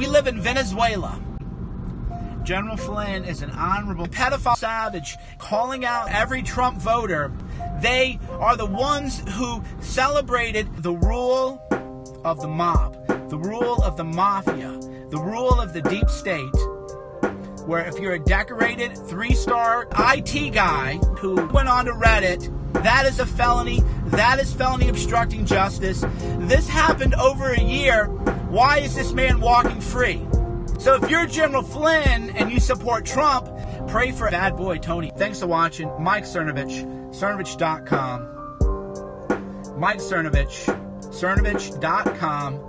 We live in Venezuela. General Flynn is an honorable pedophile savage calling out every Trump voter. They are the ones who celebrated the rule of the mob, the rule of the mafia, the rule of the deep state, where if you're a decorated three star IT guy who went on to Reddit, that is a felony. That is felony obstructing justice. This happened over a year. Why is this man walking free? So if you're General Flynn and you support Trump, pray for bad boy Tony. Thanks for watching. Mike Cernovich, Cernovich.com. Mike Cernovich, Cernovich.com.